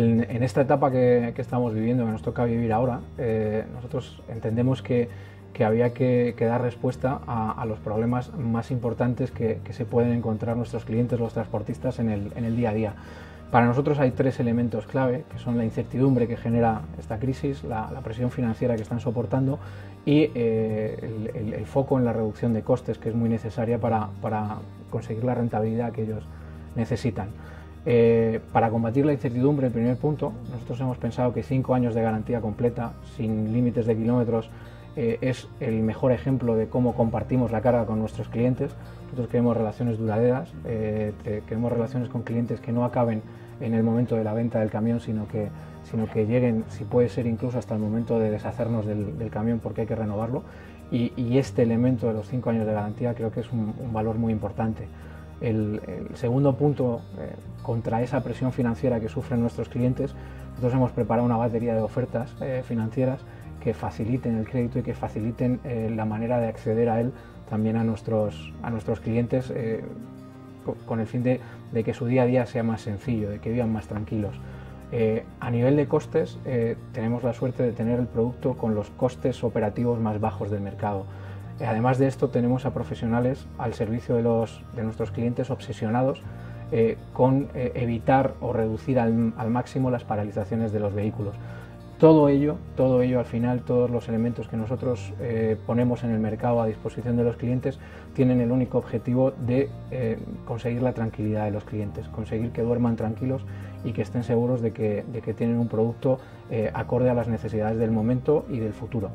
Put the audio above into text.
en esta etapa que, estamos viviendo, que nos toca vivir ahora, nosotros entendemos que, había que, dar respuesta a, los problemas más importantes que, se pueden encontrar nuestros clientes, los transportistas, en el, en el día a día. Para nosotros hay tres elementos clave, que son la incertidumbre que genera esta crisis, la, presión financiera que están soportando y eh, el, foco en la reducción de costes, que es muy necesaria para, conseguir la rentabilidad que ellos necesitan. Eh, para combatir la incertidumbre, el primer punto, nosotros hemos pensado que cinco años de garantía completa, sin límites de kilómetros, eh, es el mejor ejemplo de cómo compartimos la carga con nuestros clientes. Nosotros queremos relaciones duraderas, queremos relaciones con clientes que no acaben en el momento de la venta del camión, sino que, sino que lleguen, si puede ser incluso hasta el momento de deshacernos del, camión porque hay que renovarlo. Y, este elemento de los cinco años de garantía creo que es un, valor muy importante. El, segundo punto, eh, contra esa presión financiera que sufren nuestros clientes, nosotros hemos preparado una batería de ofertas eh, financieras que faciliten el crédito y que faciliten eh, la manera de acceder a él también a nuestros, a nuestros clientes con el fin de, que su día a día sea más sencillo, de que vivan más tranquilos. A nivel de costes, tenemos la suerte de tener el producto con los costes operativos más bajos del mercado. Eh, además de esto, tenemos a profesionales al servicio de, los, de nuestros clientes obsesionados con evitar o reducir al, máximo las paralizaciones de los vehículos. Todo ello, todo ello al final, todos los elementos que nosotros eh, ponemos en el mercado a disposición de los clientes tienen el único objetivo de eh, conseguir la tranquilidad de los clientes, conseguir que duerman tranquilos y que estén seguros de que, tienen un producto eh, acorde a las necesidades del momento y del futuro.